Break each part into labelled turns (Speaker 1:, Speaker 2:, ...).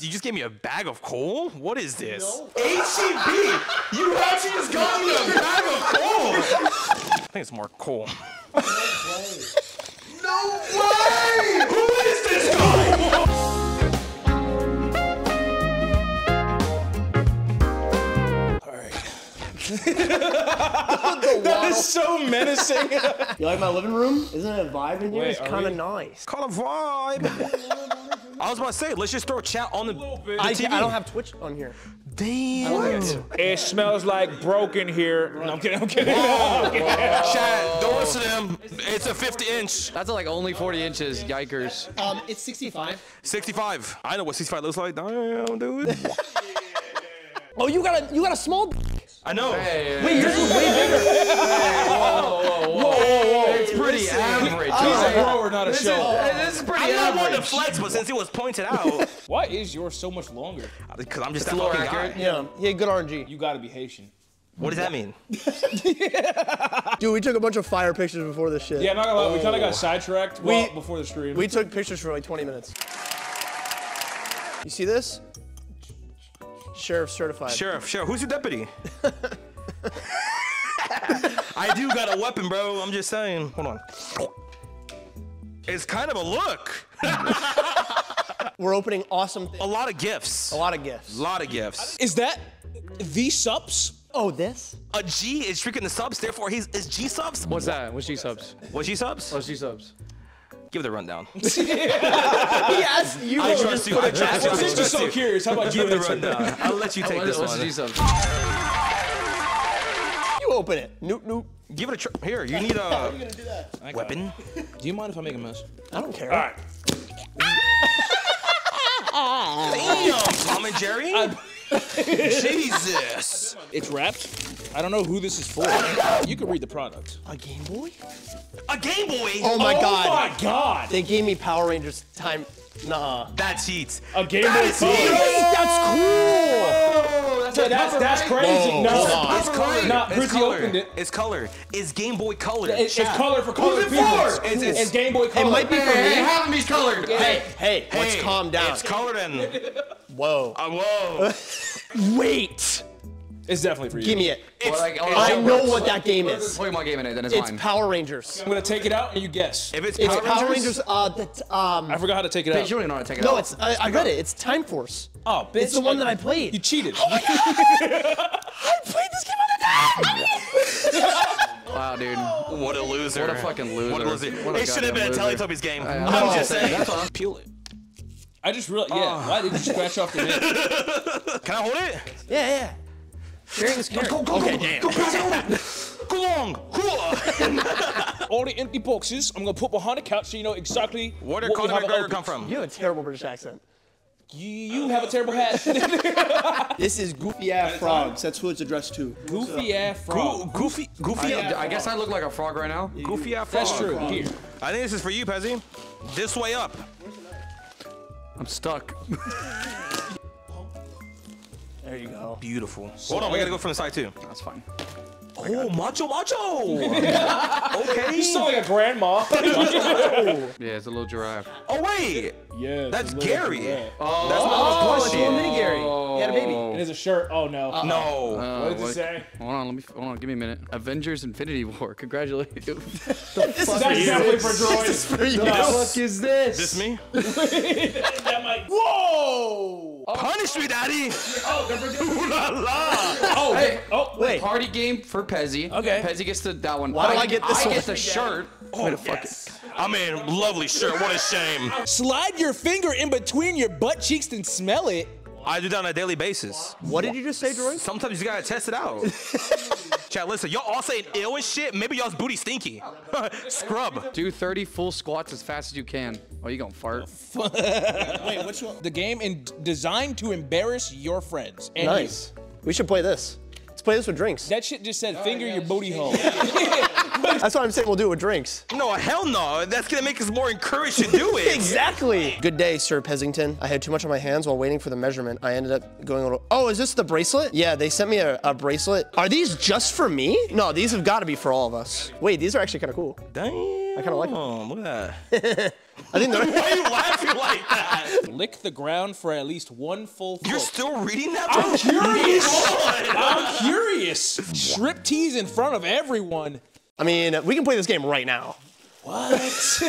Speaker 1: You just gave me a bag of coal? What is this? HEB! You actually just got me a bag of coal! I think it's more coal.
Speaker 2: No way!
Speaker 1: Who is this guy? Alright.
Speaker 3: That is so menacing.
Speaker 4: You like my living room? Isn't it a vibe in here?
Speaker 3: Wait,
Speaker 4: it's kind of
Speaker 3: we-
Speaker 4: nice.
Speaker 1: Call a vibe. I was about to say, let's just throw chat on the, the
Speaker 4: I,
Speaker 1: TV.
Speaker 4: I don't have Twitch on here.
Speaker 1: Damn.
Speaker 3: it smells like broken here. No, I'm kidding. I'm kidding.
Speaker 1: Chat, don't listen to them. It's a 50 inch.
Speaker 5: That's like only 40 inches. Yikers.
Speaker 4: Um, it's 65.
Speaker 1: 65. I know what 65 looks like. Damn, dude.
Speaker 4: Oh, you got a you got a small.
Speaker 1: I know.
Speaker 4: Wait, yours is way bigger. Whoa, whoa, whoa!
Speaker 5: It's pretty average.
Speaker 3: He's a grower, not a show.
Speaker 5: This is pretty
Speaker 1: I'm not one to flex, but since it was pointed out,
Speaker 3: Why is yours so much longer?
Speaker 1: because I'm just that
Speaker 5: a little
Speaker 1: fucking
Speaker 5: accurate.
Speaker 1: guy.
Speaker 4: Yeah, he had good RNG.
Speaker 3: You gotta be Haitian.
Speaker 1: What does that mean?
Speaker 4: Dude, we took a bunch of fire pictures before this shit.
Speaker 3: Yeah, I'm not gonna lie. We kind of got oh. sidetracked
Speaker 4: We-
Speaker 3: well, before the stream.
Speaker 4: We took pictures for like 20 minutes. You see this? Sheriff certified.
Speaker 1: Sheriff, sheriff, who's your deputy? I do got a weapon, bro. I'm just saying. Hold on. It's kind of a look.
Speaker 4: We're opening awesome things.
Speaker 1: A lot of gifts.
Speaker 4: A lot of gifts.
Speaker 1: A lot of gifts.
Speaker 3: is that the subs?
Speaker 4: Oh, this?
Speaker 1: A G is tricking the subs, therefore he's is G subs.
Speaker 5: What's that? What's G Supps?
Speaker 1: What G Supps?
Speaker 5: What's G Supps?
Speaker 1: Give it a rundown.
Speaker 4: Yes, you
Speaker 1: I
Speaker 4: will
Speaker 1: trust you. I trust you. I
Speaker 3: I'm just so curious. How about you
Speaker 1: Give it a rundown. I'll let you take
Speaker 5: What-
Speaker 1: this
Speaker 5: What's G
Speaker 1: one.
Speaker 5: subs?
Speaker 4: You open it. Nope, nope.
Speaker 1: Give it a try. Here, you need a weapon.
Speaker 3: Do you mind if I make a mess?
Speaker 4: I don't care.
Speaker 3: All right.
Speaker 1: Damn, Tom and Jerry. Jesus.
Speaker 3: It's wrapped. I don't know who this is for. You can read the product.
Speaker 4: A Game Boy?
Speaker 1: A Game Boy.
Speaker 4: Oh my god.
Speaker 3: Oh my god!
Speaker 4: They gave me Power Rangers time. Nah.
Speaker 1: That's heat.
Speaker 3: A Game Boy
Speaker 1: That's
Speaker 3: Color.
Speaker 1: heat.
Speaker 4: That's cool.
Speaker 3: Yeah, that's that's crazy.
Speaker 4: Whoa,
Speaker 3: no,
Speaker 4: hold on.
Speaker 1: It's colored.
Speaker 3: Nah,
Speaker 1: it's colored.
Speaker 3: opened it.
Speaker 1: It's colored. It's Game Boy colored.
Speaker 3: It- it's
Speaker 1: Chat.
Speaker 3: color for color
Speaker 1: it
Speaker 3: people.
Speaker 1: for? It's, it's,
Speaker 3: It's Game Boy Color.
Speaker 4: It might be for
Speaker 5: Hey,
Speaker 4: me.
Speaker 5: half of me's colored.
Speaker 4: Hey, hey,
Speaker 1: hey, let's
Speaker 4: calm down.
Speaker 1: It's colored and
Speaker 4: Whoa.
Speaker 1: uh, whoa.
Speaker 4: Wait.
Speaker 3: It's definitely for you.
Speaker 4: Give me it.
Speaker 5: Well, like, oh,
Speaker 4: I know
Speaker 5: works.
Speaker 4: what that game is.
Speaker 5: Pokemon game in it, then it's,
Speaker 4: It's
Speaker 5: mine.
Speaker 4: Power Rangers.
Speaker 3: I'm gonna take it out and you guess.
Speaker 1: If it's
Speaker 4: It's
Speaker 1: Power,
Speaker 4: Power
Speaker 1: Rangers,
Speaker 4: Rangers. Uh, that um.
Speaker 3: I forgot how to take it out.
Speaker 5: you don't know how to take it
Speaker 4: No,
Speaker 5: out.
Speaker 4: it's I, I read it. It's Time Force.
Speaker 3: Oh, bitch.
Speaker 4: It's the one that I played.
Speaker 3: You cheated.
Speaker 4: I played this game all the time.
Speaker 5: Wow, dude.
Speaker 1: what a loser.
Speaker 5: What a fucking loser.
Speaker 1: What a loser.
Speaker 5: What a
Speaker 1: it should have been a
Speaker 5: goddamn.
Speaker 1: Teletubbies game.
Speaker 5: I-
Speaker 1: I'm
Speaker 5: I-
Speaker 1: just saying.
Speaker 5: That's all.
Speaker 1: Peel it.
Speaker 3: I just realized. Yeah. Why did you scratch off the name?
Speaker 1: Can I hold it?
Speaker 4: Yeah, yeah. Sharing is caring. Okay, damn.
Speaker 1: Go on.
Speaker 3: All the empty boxes. I'm gonna put behind the couch so you know exactly
Speaker 1: Where did
Speaker 3: what
Speaker 1: Conor McGregor come from?
Speaker 4: You have a terrible British accent.
Speaker 3: You, you have a terrible hat.
Speaker 6: This is Goofy Ass Frogs. That's who it's addressed to.
Speaker 3: Goofy ass frog.
Speaker 1: Goo- Goofy, goofy,
Speaker 5: I guess I look like a frog right now.
Speaker 1: goofy ass frog.
Speaker 3: That's true. Here.
Speaker 1: I think this is for you, Pezzy. This way up.
Speaker 5: I'm stuck.
Speaker 4: There you go.
Speaker 1: Beautiful. Hold on, we gotta go from the side too.
Speaker 5: That's fine.
Speaker 1: Oh, oh macho, macho. okay.
Speaker 3: You sound like a grandma.
Speaker 5: Yeah, it's a little giraffe.
Speaker 1: Oh wait,
Speaker 3: yeah.
Speaker 1: that's Gary. That's
Speaker 5: Oh,
Speaker 1: not
Speaker 4: Oh, it's a little
Speaker 1: plushie.
Speaker 4: mini Gary. He had a baby.
Speaker 3: It is a shirt. Oh no.
Speaker 1: No.
Speaker 5: Uh,
Speaker 3: what does it say?
Speaker 5: Hold on, let me. Hold on, give me a minute. Avengers: Infinity War. Congratulations.
Speaker 3: That's definitely for droids.
Speaker 4: For you.
Speaker 5: fuck is this?
Speaker 1: This me?
Speaker 3: I'm like, whoa.
Speaker 1: Punish me, daddy.
Speaker 3: Oh, they're for
Speaker 1: Ooh la la.
Speaker 3: Oh,
Speaker 5: Hey,
Speaker 3: oh,
Speaker 4: Wait.
Speaker 5: Party game for Pezzy.
Speaker 4: Okay.
Speaker 5: Pezzy gets the that one.
Speaker 4: Why do I get this
Speaker 5: I
Speaker 4: one?
Speaker 5: get the shirt.
Speaker 1: Oh, yes. I mean, lovely shirt. What a shame.
Speaker 3: Slide your finger in between your butt cheeks and smell it.
Speaker 1: I do that on a daily basis.
Speaker 4: What did you just say, Droid?
Speaker 1: Sometimes you gotta test it out. Chat, listen, y'all all saying ill and shit. Maybe y'all's booty stinky. Scrub.
Speaker 5: Do 30 full squats as fast as you can. Oh, you gonna fart?
Speaker 6: Wait, which one?
Speaker 3: The game in, designed to embarrass your friends. And you.
Speaker 4: Nice. We should play this. Let's play this with drinks.
Speaker 3: That shit just said oh, finger your booty hole.
Speaker 4: That's what I'm saying. We'll do it with drinks.
Speaker 1: No, hell no. That's gonna make us more encouraged to do it.
Speaker 4: Exactly. Good day, Sir Pezington. I had too much on my hands while waiting for the measurement. I ended up going a little. Oh, is this the bracelet? Yeah, they sent me a, a bracelet. Are these just for me? No, these have got to be for all of us. Wait, these are actually kind of cool.
Speaker 1: Damn.
Speaker 4: I kind of like them.
Speaker 1: Oh, look at that.
Speaker 4: I think they're.
Speaker 1: Why are you laughing like that?
Speaker 3: Lick the ground for at least one full foot.
Speaker 1: You're still reading that?
Speaker 3: I'm curious. I'm curious. Strip tease in front of everyone.
Speaker 4: I mean, we can play this game right now.
Speaker 3: What?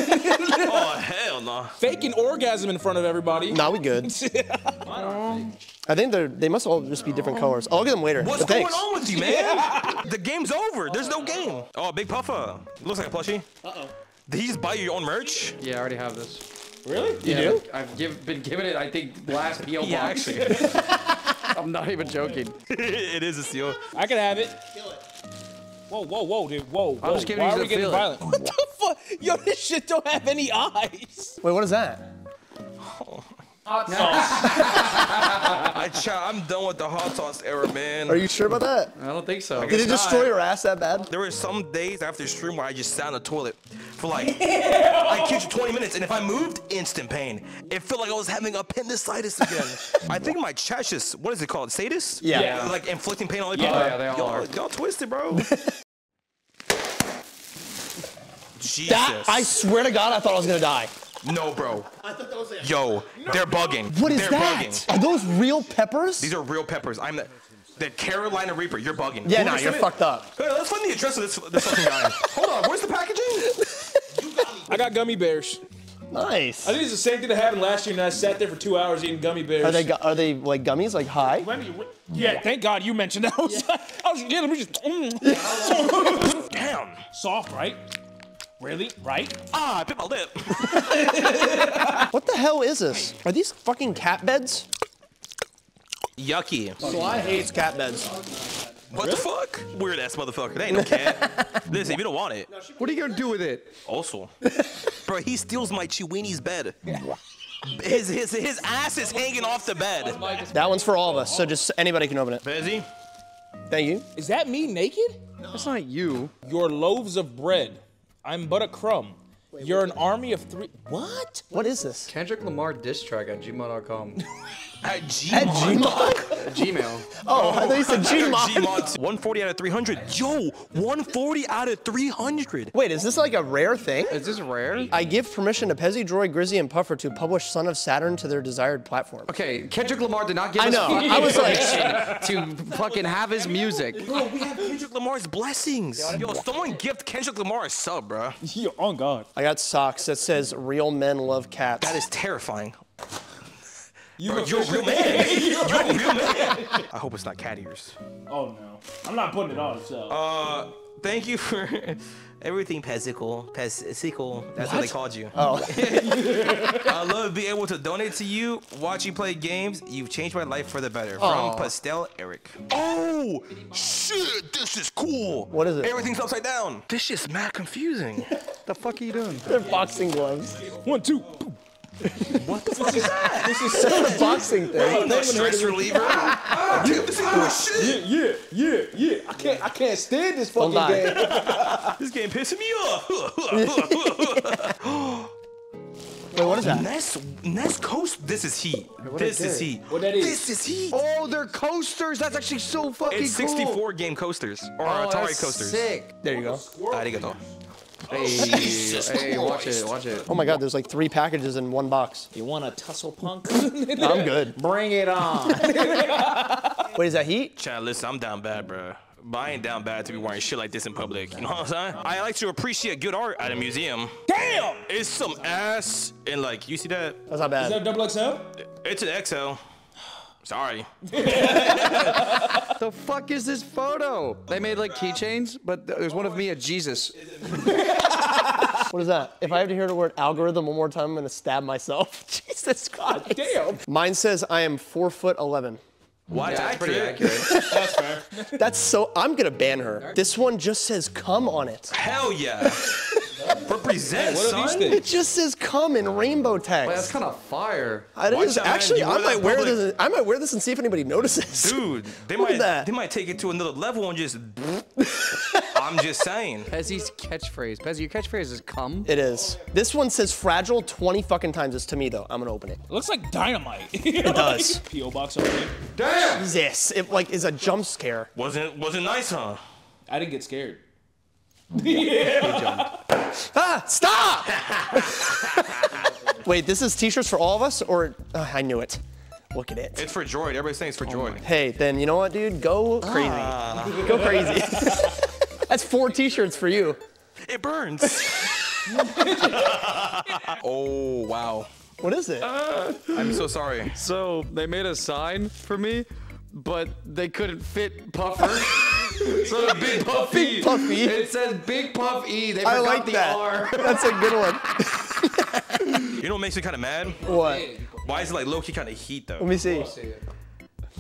Speaker 1: Oh, hell no.
Speaker 3: Fake an orgasm in front of everybody.
Speaker 4: Nah, we good. I think they're they must all just be different colors. I'll get them later.
Speaker 1: What's
Speaker 4: but
Speaker 1: going
Speaker 4: thanks.
Speaker 1: on with you, man? the game's over. There's no game. Oh, Big Puffer. Looks like a plushie. Uh-oh. Did he just buy your own merch?
Speaker 5: Yeah, I already have this.
Speaker 3: Really?
Speaker 5: You
Speaker 4: do?
Speaker 5: I've give, been given it, I think, last PO
Speaker 1: Yeah,
Speaker 5: box.
Speaker 1: actually.
Speaker 5: I'm not even joking.
Speaker 1: it is a seal.
Speaker 3: I can have it. Kill it. Whoa, whoa, whoa, dude. Whoa, whoa.
Speaker 5: just giving
Speaker 3: Why
Speaker 5: you
Speaker 3: are we getting
Speaker 5: feeling.
Speaker 3: violent? What the fuck? Yo, this shit don't have any eyes.
Speaker 4: Wait, what is that?
Speaker 1: I try, I'm done with the hot sauce era, man.
Speaker 4: Are you sure about that?
Speaker 5: I don't think so.
Speaker 4: Did it destroy
Speaker 1: not.
Speaker 4: your ass that bad?
Speaker 1: There were some days after stream where I just sat on the toilet for like, I kid you, 20 minutes, and if I moved, instant pain. It felt like I was having appendicitis again. I think my chest is, what is it called, sadist?
Speaker 4: Yeah.
Speaker 3: Yeah.
Speaker 1: Like inflicting pain on other
Speaker 3: Yeah.
Speaker 1: people?
Speaker 5: Yeah, they all
Speaker 1: y'all,
Speaker 5: are.
Speaker 1: Y'all twisted, bro. Jesus.
Speaker 4: That I swear to God, I thought I was gonna die.
Speaker 1: No, bro. Yo, they're bugging.
Speaker 4: What is
Speaker 1: they're
Speaker 4: that?
Speaker 1: bugging.
Speaker 4: Are those real peppers?
Speaker 1: These are real peppers. I'm the, the Carolina Reaper. You're bugging.
Speaker 4: yeah,
Speaker 1: Who
Speaker 4: no, you're
Speaker 1: it?
Speaker 4: fucked up.
Speaker 1: Hey, let's find the address of this, this fucking guy. Hold on, where's the packaging?
Speaker 3: I got gummy bears.
Speaker 4: Nice.
Speaker 3: I think it's the same thing that happened last year, and I sat there for two hours eating gummy bears.
Speaker 4: Are they gu- are they like gummies, like high?
Speaker 3: Yeah, thank God you mentioned that. I was, like, I was yeah, let me just. mm.
Speaker 1: Damn.
Speaker 3: Soft, right? Really? Right?
Speaker 1: Ah, I bit my lip.
Speaker 4: What the hell is this? Are these fucking cat beds?
Speaker 1: Yucky.
Speaker 4: So I hate cat beds.
Speaker 1: What the fuck? Weird ass motherfucker. That ain't no cat. Listen, if you don't want it,
Speaker 5: What are you gonna do with it?
Speaker 1: also. Bro, he steals my Chiweenie's bed. His, his, his ass is hanging off the bed.
Speaker 4: That one's for all of us, so just anybody can open it.
Speaker 1: Busy?
Speaker 4: Thank you.
Speaker 3: Is that me naked? No.
Speaker 5: That's not you.
Speaker 3: Your loaves of bread. I'm but a crumb. You're an army of three. What?
Speaker 4: What is this?
Speaker 5: Kendrick Lamar diss track at gmail.com.
Speaker 1: At
Speaker 4: At
Speaker 1: Gmod.
Speaker 4: Gmod?
Speaker 5: Gmail.
Speaker 4: Oh, I thought you said Gmod.
Speaker 1: Gmod. 140 out of 300. Yo, 140 out of 300.
Speaker 4: Wait, is this like a rare thing?
Speaker 5: Is this rare?
Speaker 4: I give permission to Pezzy, Droid, Grizzy, and Puffer to publish Son of Saturn to their desired platform.
Speaker 5: Okay, Kendrick Lamar did not give
Speaker 4: I
Speaker 5: us
Speaker 4: know.
Speaker 5: fucking
Speaker 4: I was like-
Speaker 5: to fucking have his music.
Speaker 1: Bro, we have Kendrick Lamar's blessings. Yo, someone gift Kendrick Lamar a sub, bro.
Speaker 3: Yo, on God.
Speaker 4: I got socks that says "Real men love cats."
Speaker 1: That is terrifying.
Speaker 3: You
Speaker 1: Bro, you're a real man. You're a real man. I hope it's not cat ears.
Speaker 3: Oh no. I'm not putting it on, so.
Speaker 1: Uh, thank you for everything, Pesicle. Pesicle. That's what? they called you.
Speaker 4: Oh,
Speaker 1: I love being able to donate to you, watch you play games. You've changed my life for the better.
Speaker 4: Aw.
Speaker 1: From Pastel Eric. Oh, shit, this is cool.
Speaker 4: What is it?
Speaker 1: Everything's upside down. This shit's mad confusing.
Speaker 5: the fuck are you doing?
Speaker 4: they're boxing gloves.
Speaker 3: One, two.
Speaker 1: What the fuck is that?
Speaker 3: This is
Speaker 4: It's a boxing thing.
Speaker 1: No stress reliever. Oh, dude, this is ah, good shit.
Speaker 3: Yeah, yeah, yeah. I can't, I can't stand this fucking
Speaker 4: die.
Speaker 3: game.
Speaker 1: This game pissing me off.
Speaker 4: Wait, what is that?
Speaker 1: Nest, Nest Coast. This is heat. This is heat.
Speaker 3: What that is?
Speaker 1: This is heat.
Speaker 5: Oh, they're coasters. That's actually so fucking
Speaker 1: It's
Speaker 5: cool.
Speaker 1: 64 game coasters or
Speaker 5: Oh,
Speaker 1: Atari
Speaker 5: that's
Speaker 1: coasters.
Speaker 5: Sick.
Speaker 4: There you go.
Speaker 1: Arigato.
Speaker 5: Hey, hey, watch it, watch it.
Speaker 4: Oh my God, there's like three packages in one box.
Speaker 3: You want a tussle punk?
Speaker 4: I'm good.
Speaker 3: Bring it on.
Speaker 4: Wait, is that heat?
Speaker 1: Chad, listen, I'm down bad, bro. But I ain't down bad to be wearing shit like this in public. You know what I'm saying? I like to appreciate good art at a museum.
Speaker 3: Damn!
Speaker 1: It's some ass and like you see that?
Speaker 4: That's not bad.
Speaker 3: Is
Speaker 4: bad.
Speaker 3: that double XL?
Speaker 1: It's an XL. Sorry.
Speaker 5: The fuck is this photo? They made like keychains, but there's one of me at Jesus.
Speaker 4: What is that? If I have to hear the word algorithm one more time, I'm gonna stab myself. Jesus Christ.
Speaker 3: Damn.
Speaker 4: Mine says I am four foot eleven.
Speaker 1: Why
Speaker 5: Yeah, that's pretty
Speaker 1: accurate?
Speaker 5: accurate.
Speaker 3: That's fair.
Speaker 4: That's so. I'm gonna ban her. This one just says "come" on it.
Speaker 1: Hell yeah. Represent,
Speaker 3: What
Speaker 1: son.
Speaker 4: It just says "come" in rainbow
Speaker 5: Wait, that's kind of fire.
Speaker 4: It
Speaker 1: Watch
Speaker 4: is
Speaker 1: out, man.
Speaker 4: actually.
Speaker 1: You
Speaker 4: I might wear
Speaker 1: public-
Speaker 4: this. I might wear this and see if anybody notices.
Speaker 1: Dude, they
Speaker 4: Look at
Speaker 1: might
Speaker 4: that.
Speaker 1: they might take it to another level and just I'm just saying.
Speaker 5: Pezzy's catchphrase. Pezzy, your catchphrase is come.
Speaker 4: It is. This one says fragile 20 fucking times. It's to me though. I'm gonna open it.
Speaker 3: It looks like dynamite. it
Speaker 4: does.
Speaker 3: P.O. box opening.
Speaker 4: This it like is a jump scare.
Speaker 1: Wasn't wasn't nice, huh?
Speaker 3: I didn't get scared.
Speaker 4: Ah, stop! Wait, this is t-shirts for all of us, or uh, I knew it. Look at it.
Speaker 1: It's for Droid. Everybody's saying it's for Droid.
Speaker 4: Hey, then you know what, dude? Go crazy. Go crazy. That's four t-shirts for you.
Speaker 1: It burns. oh wow.
Speaker 4: What is it?
Speaker 1: I'm so sorry.
Speaker 5: So they made a sign for me, but they couldn't fit Puffer. so the Big Puff E.
Speaker 4: Big Puff E.
Speaker 5: It says Big Puff E. They
Speaker 4: I
Speaker 5: forgot
Speaker 4: like
Speaker 5: the
Speaker 4: that.
Speaker 5: R.
Speaker 4: That's a good one.
Speaker 1: You know what makes me kind of mad?
Speaker 4: What?
Speaker 1: Why is it like low key kind of heat though?
Speaker 4: Let me see.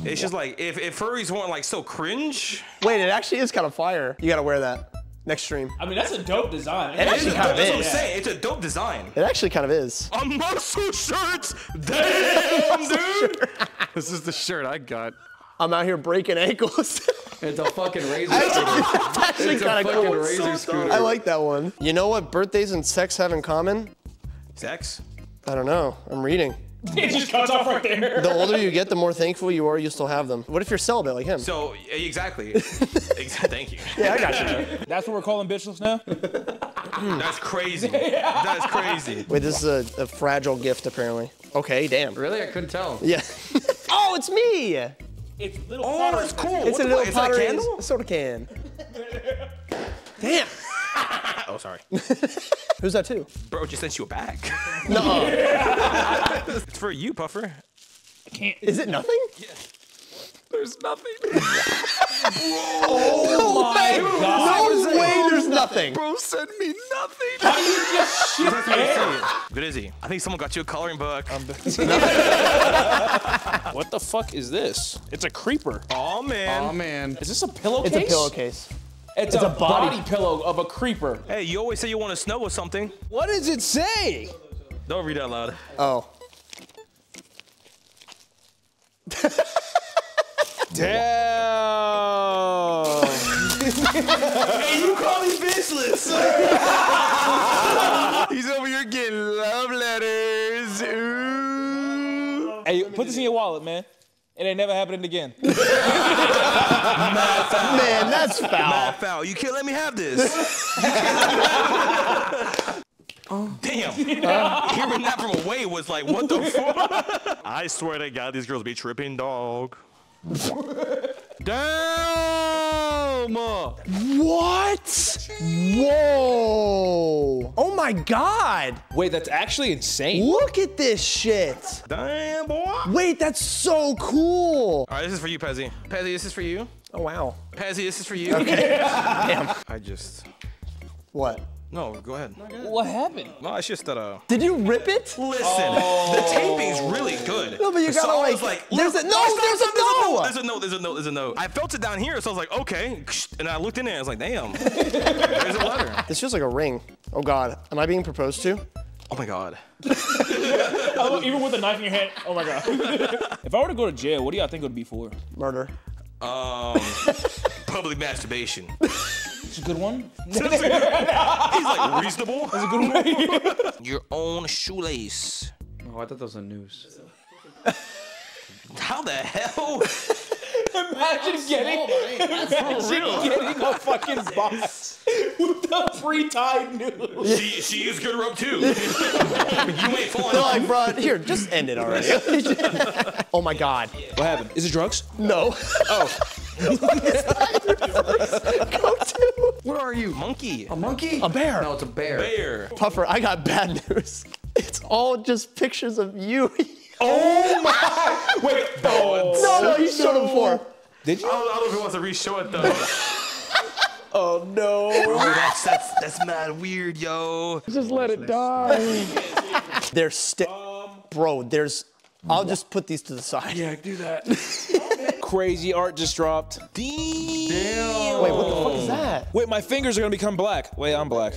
Speaker 1: It's just like if, if furries weren't like so cringe.
Speaker 4: Wait, it actually is kind of fire. You gotta wear that next stream.
Speaker 3: I mean, that's a dope design.
Speaker 4: It actually kind of
Speaker 1: That's what I'm saying. It's a dope design.
Speaker 4: It actually kind of is.
Speaker 1: A muscle shirt. Damn, dude.
Speaker 5: This is the shirt I got.
Speaker 4: I'm out here breaking ankles.
Speaker 5: It's a fucking razor.
Speaker 4: That's actually
Speaker 5: it's a
Speaker 4: kind of
Speaker 5: fucking
Speaker 4: cool.
Speaker 5: razor scooter.
Speaker 4: I like that one. You know what birthdays and sex have in common?
Speaker 1: Sex.
Speaker 4: I don't know. I'm reading.
Speaker 3: it just cuts off right there.
Speaker 4: The older you get, the more thankful you are you still have them. What if you're celibate like him?
Speaker 1: So exactly. Thank you.
Speaker 4: yeah, I got you.
Speaker 3: That's what we're calling bitchless now.
Speaker 1: That's crazy. That's crazy.
Speaker 4: Wait, this is a, a fragile gift apparently. Okay, damn.
Speaker 5: Really? I couldn't tell.
Speaker 4: Yeah. oh, it's me.
Speaker 3: It's little.
Speaker 1: Oh,
Speaker 3: Potter.
Speaker 1: that's cool.
Speaker 4: It's
Speaker 1: What
Speaker 4: a little
Speaker 1: fuck? Is that a
Speaker 4: pottery
Speaker 1: candle?
Speaker 4: soda can. Damn.
Speaker 1: Oh, sorry.
Speaker 4: Who's that too?
Speaker 1: Bro just sent you a bag.
Speaker 4: No.
Speaker 1: it's for you, Puffer. I can't.
Speaker 4: Is it nothing?
Speaker 5: There's nothing.
Speaker 4: Oh oh no way. No way. There's nothing.
Speaker 5: Bro, send me nothing.
Speaker 1: How do you Good is he? I think someone got you a coloring book.
Speaker 3: What the fuck is this? It's a creeper.
Speaker 1: oh man.
Speaker 5: Oh man.
Speaker 3: Is this a pillowcase?
Speaker 4: It's a pillowcase.
Speaker 3: It's, a, body. pillow of a creeper.
Speaker 1: Hey, you always say you want to snow with something.
Speaker 3: What does it say?
Speaker 1: Don't read out loud.
Speaker 4: Oh.
Speaker 3: Damn.
Speaker 1: Hey, you call me bitchless.
Speaker 5: He's over here getting love letters. Ooh.
Speaker 3: hey, put this in your wallet, man. It ain't never happening again.
Speaker 4: Man, that's foul.
Speaker 1: Mad foul. You can't let me have this. Damn. Hearing that from away was like, what the fuck? I swear to God, these girls be tripping, dog.
Speaker 5: Damn.
Speaker 4: What? Whoa. Oh my God.
Speaker 3: Wait, that's actually insane.
Speaker 4: Look at this shit.
Speaker 1: Damn, boy.
Speaker 4: Wait, that's so cool.
Speaker 1: right, this is for you, Pezzy. Pezzy, this is for you.
Speaker 4: Oh wow.
Speaker 1: Pezzy, this is for you.
Speaker 4: Okay. Damn.
Speaker 1: I just.
Speaker 4: What?
Speaker 1: No, go ahead.
Speaker 3: What happened?
Speaker 1: No, it's just that, uh.
Speaker 4: Did you rip it?
Speaker 1: Listen, the taping's really good.
Speaker 4: No, but you
Speaker 1: So
Speaker 4: gotta,
Speaker 1: I
Speaker 4: like-
Speaker 1: was like,
Speaker 4: there's a- no,
Speaker 1: oh, stop,
Speaker 4: there's a
Speaker 1: stop,
Speaker 4: no.
Speaker 1: There's a note. There's a note. There's a note. I felt it down here, so I was like, okay. And I looked in there. I was like, damn. There's a letter.
Speaker 4: This feels like a ring. Oh God. Am I being proposed to?
Speaker 1: Oh my god.
Speaker 3: Oh, even with a knife in your hand. Oh my god. if I were to go to jail, what do y'all think it would be for?
Speaker 4: Murder.
Speaker 1: Um, public masturbation.
Speaker 3: It's a good one.
Speaker 1: He's like reasonable. That's a good one. Your own shoelace.
Speaker 5: Oh, I thought that was a noose.
Speaker 1: How the hell?
Speaker 3: Imagine getting, imagine oh, getting a fucking box with the pre-tied noose.
Speaker 1: she, she is good rope too. you ain't falling
Speaker 4: They're
Speaker 1: off.
Speaker 4: like, bro, here, just end it already. oh my God.
Speaker 3: What happened? Is it drugs?
Speaker 4: No.
Speaker 3: Oh,
Speaker 4: Go to.
Speaker 5: Where are you?
Speaker 1: Monkey.
Speaker 5: A monkey?
Speaker 4: A bear.
Speaker 5: No, it's a bear.
Speaker 1: Bear.
Speaker 4: Puffer, I got bad news. It's all just pictures of you.
Speaker 3: oh my! Wait, oh.
Speaker 4: no, no, you showed him before.
Speaker 3: Did
Speaker 1: I
Speaker 3: you?
Speaker 1: don't, I don't know if he wants to re-show it though.
Speaker 3: Oh no!
Speaker 1: Oh, that's, that's, that's mad weird, yo.
Speaker 3: Just let it die.
Speaker 4: There's sti- um, Bro, there's. I'll just put these to the side.
Speaker 5: Yeah, do that.
Speaker 3: Crazy art just dropped.
Speaker 1: Damn.
Speaker 4: Wait, what the fuck is that?
Speaker 3: Wait, my fingers are gonna become black. Wait, I'm black.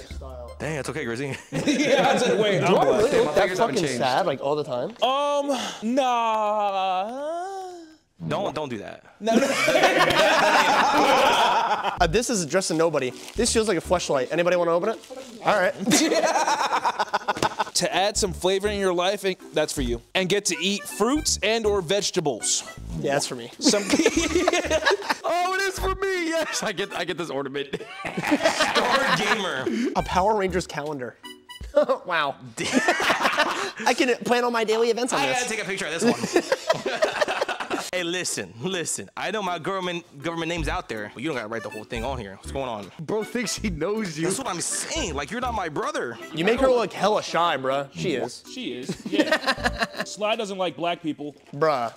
Speaker 1: Dang, it's okay, Grizzy.
Speaker 3: yeah, I said, wait, I'm
Speaker 4: Do I
Speaker 3: black.
Speaker 4: really look that
Speaker 5: fingers haven't
Speaker 4: fucking
Speaker 5: changed.
Speaker 4: sad like all the time?
Speaker 3: Um, nah.
Speaker 1: Don't don't do that.
Speaker 4: Uh, this is addressed to nobody. This feels like a flashlight. Anybody want to open it? All right.
Speaker 3: to add some flavor in your life, that's for you. And get to eat fruits and or vegetables.
Speaker 4: Yeah, that's for me.
Speaker 3: Some
Speaker 5: Oh, it is for me. Yes, I get I get this ornament.
Speaker 1: Star gamer.
Speaker 4: A Power Rangers calendar. wow. I can plan all my daily events on
Speaker 1: I
Speaker 4: this.
Speaker 1: gotta take a picture of this one. Hey, listen, listen. I know my government government name's out there, but you don't gotta write the whole thing on here. What's going on?
Speaker 5: Bro thinks he knows you.
Speaker 1: That's what I'm saying. Like you're not my brother.
Speaker 4: You make her look hella shy, bruh. She is.
Speaker 3: She is. Yeah. Sly doesn't like black people.
Speaker 4: Bruh.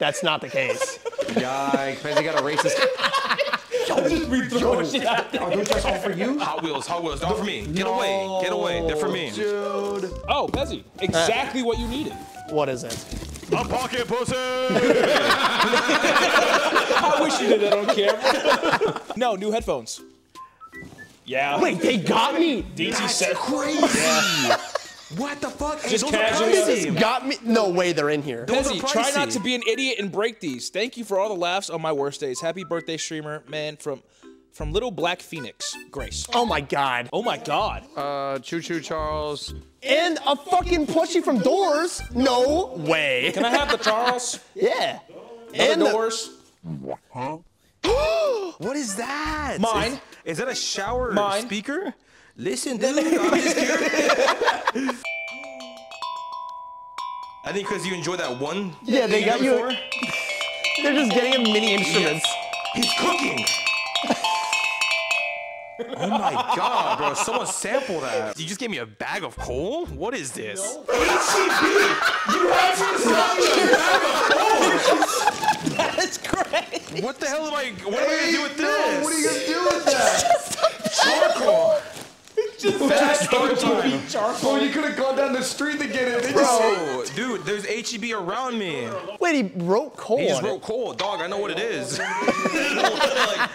Speaker 4: That's not the case.
Speaker 5: Yikes, man, he got a racist.
Speaker 3: Are those just all for you?
Speaker 1: Hot Wheels, Hot Wheels, not for me. Get away, get away. They're for me.
Speaker 5: Dude.
Speaker 3: Oh, Pezzy. Exactly what you needed.
Speaker 4: What is it?
Speaker 1: A pocket pussy.
Speaker 3: I wish you did that on camera. no, new headphones. Yeah.
Speaker 4: Wait, they got me.
Speaker 3: DT said
Speaker 1: Crazy. What the fuck? Hey,
Speaker 3: Just
Speaker 1: those are
Speaker 3: casually-
Speaker 1: pricey.
Speaker 4: Got me. No way, they're in here.
Speaker 1: Those
Speaker 3: Pezzy, try not to be an idiot and break these. Thank you for all the laughs on my worst days. Happy birthday, streamer man from from Little Black Phoenix, Grace.
Speaker 4: Oh my god.
Speaker 3: Oh my God.
Speaker 5: Uh, Choo Choo Charles.
Speaker 4: And a fucking plushie from Doors. No way.
Speaker 3: Can I have the Charles?
Speaker 4: Yeah.
Speaker 3: And
Speaker 4: Doors. the-
Speaker 3: doors.
Speaker 1: What is that?
Speaker 3: Mine.
Speaker 1: Is, is that a shower
Speaker 3: Mine.
Speaker 1: speaker? Listen, dude, I'm just curious. I think because you enjoy that one.
Speaker 4: Yeah, they
Speaker 1: thing
Speaker 4: got you-
Speaker 1: before.
Speaker 4: They're just getting him mini instruments.
Speaker 1: He's cooking. Oh my god, bro! Someone sample that. You just gave me a bag of coal. What is this? HEB. You actually sent me a bag of coal.
Speaker 3: That's great.
Speaker 1: What the hell am I? What am I gonna do with this?
Speaker 2: What are you gonna do with that?
Speaker 1: Charcoal.
Speaker 3: Fast start time.
Speaker 5: Bro, you could have gone down the street to get it. They just-
Speaker 1: Bro, dude, there's HEB around me.
Speaker 4: Wait, he wrote coal
Speaker 1: He just
Speaker 4: on it.
Speaker 1: wrote coal, dog. I know what it is.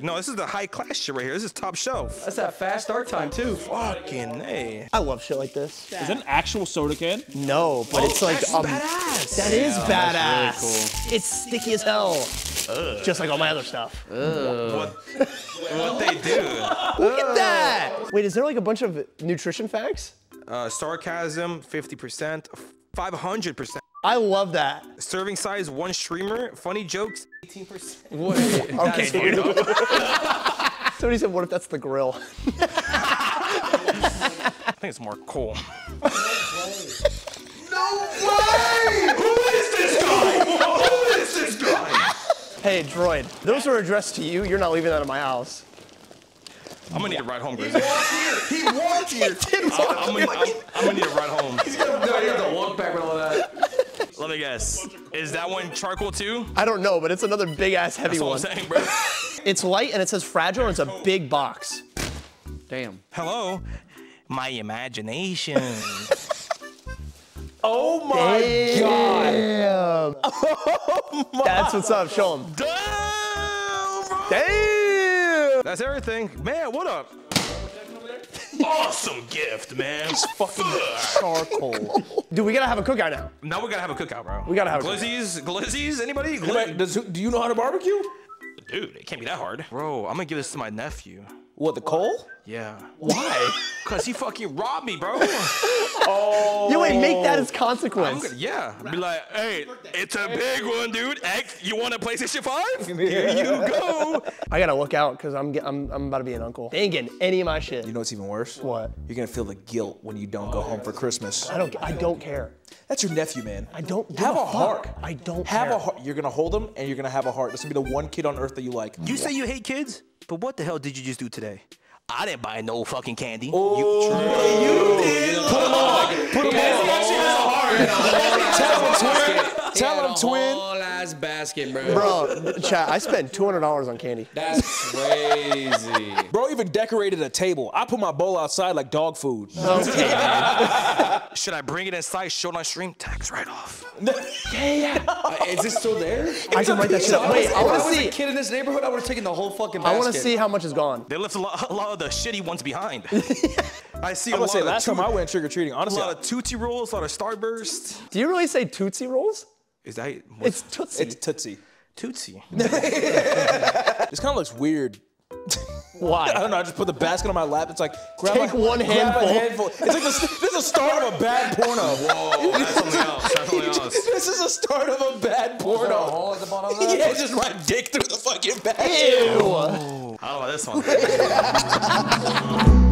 Speaker 1: No, this is the high class shit right here. This is top shelf.
Speaker 5: That's that fast start time too.
Speaker 1: Fucking a.
Speaker 4: I love shit like this.
Speaker 3: Is that an actual soda can?
Speaker 4: No, but it's like
Speaker 1: That's
Speaker 4: um,
Speaker 1: badass.
Speaker 4: that is badass. It's sticky as hell. Just like all my other stuff.
Speaker 1: what, what they do.
Speaker 4: Look at that. Wait, is there like a bunch of nutrition facts?
Speaker 1: Uh, sarcasm, 50%, 500%.
Speaker 4: I love that.
Speaker 1: Serving size, one streamer. Funny jokes, 18%. What?
Speaker 4: okay, dude. Somebody said, what if that's the grill?
Speaker 1: I think it's more cool.
Speaker 2: No way!
Speaker 1: Who is this guy? Who is this guy?
Speaker 4: Hey, droid, those are addressed to you. You're not leaving that in my house.
Speaker 1: I'm gonna need a ride home, Grizzly.
Speaker 2: He walked here.
Speaker 1: I'm, I'm gonna, I'm, I'm gonna need a ride home.
Speaker 5: No, you have to walk back with all that.
Speaker 1: Let me guess. Is that one charcoal too?
Speaker 4: I don't know, but it's another big ass heavy
Speaker 1: That's what I'm
Speaker 4: one.
Speaker 1: saying, bro.
Speaker 4: It's light and it says fragile and it's a big box.
Speaker 5: Damn.
Speaker 1: Hello? My imagination.
Speaker 3: Oh my God.
Speaker 4: Damn. Oh That's what's up. Show him.
Speaker 1: Damn, bro.
Speaker 4: Damn.
Speaker 1: That's everything. Man, what up? awesome gift, man. It's fucking
Speaker 4: Charcoal. Dude, we gotta have a cookout now.
Speaker 1: Now we gotta have a cookout, bro.
Speaker 4: We gotta have a
Speaker 1: glizzies. Glizzies? Anybody?
Speaker 3: Wait,
Speaker 1: Gli-
Speaker 3: does, do you know how to barbecue?
Speaker 1: Dude, it can't be that hard. Bro, I'm gonna give this to my nephew.
Speaker 3: What, the coal?
Speaker 1: Yeah.
Speaker 4: Why?
Speaker 1: Cause he fucking robbed me, bro. Oh.
Speaker 4: You ain't make that as
Speaker 1: oh.
Speaker 4: consequence.
Speaker 1: gonna, yeah. Be like, hey, it's a big one, dude. X, you want a PlayStation 5? Here you go.
Speaker 4: I gotta look out because I'm, I'm I'm about to be an uncle. They ain't getting any of my shit.
Speaker 3: You know what's even worse?
Speaker 4: What?
Speaker 3: You're gonna feel the guilt when you don't go home for Christmas.
Speaker 4: I don't I don't care.
Speaker 3: That's your nephew, man.
Speaker 4: I don't
Speaker 3: have
Speaker 4: a
Speaker 3: a, heart.
Speaker 4: I don't
Speaker 3: have
Speaker 4: care.
Speaker 3: a heart. You're gonna hold him, and you're gonna have a heart. This will be the one kid on earth that you like.
Speaker 1: You say you hate kids, but what the hell did you just do today? I didn't buy no fucking candy.
Speaker 3: Oh.
Speaker 1: You, you did. Put him on. Put him
Speaker 3: Tell him, twin. Tell him, twin.
Speaker 6: Whole ass basket, bro.
Speaker 4: Bro, chat, I spent $200 on candy.
Speaker 6: That's crazy.
Speaker 3: Bro even decorated a table. I put my bowl outside like dog food.
Speaker 1: Should I bring it inside, show it on stream? Tax right off.
Speaker 6: Uh, is this still there?
Speaker 4: I can write that shit up. Wait, I
Speaker 5: If I
Speaker 4: wanna
Speaker 5: was
Speaker 4: see.
Speaker 5: a kid in this neighborhood, I would have taken the whole fucking basket.
Speaker 4: I wanna see how much is gone.
Speaker 1: They left a lot, a lot of the shitty ones behind. I see
Speaker 3: I'm
Speaker 1: a lot
Speaker 3: say
Speaker 1: of
Speaker 3: last time I went trick or treating,
Speaker 1: a lot of Tootsie Rolls, a lot of Starburst.
Speaker 4: Do you really say Tootsie Rolls?
Speaker 1: Is that what's
Speaker 4: It's Tootsie.
Speaker 3: it's Tootsie.
Speaker 1: Tootsie?
Speaker 3: This kind of looks weird.
Speaker 4: Why?
Speaker 3: I don't know. I just put the basket on my lap. It's like grab
Speaker 4: Take
Speaker 3: a,
Speaker 4: one
Speaker 3: grab
Speaker 4: handful.
Speaker 3: A handful. It's like the, this is the start of a bad porno.
Speaker 1: Whoa, that's something else. That's something else.
Speaker 3: This is the start of a bad porno.
Speaker 5: hole at the bottom of that?
Speaker 3: Yeah, just my dick through the fucking basket.
Speaker 4: Ew.
Speaker 1: I don't know about this one.